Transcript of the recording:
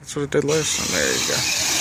That's what it did last time. There you go.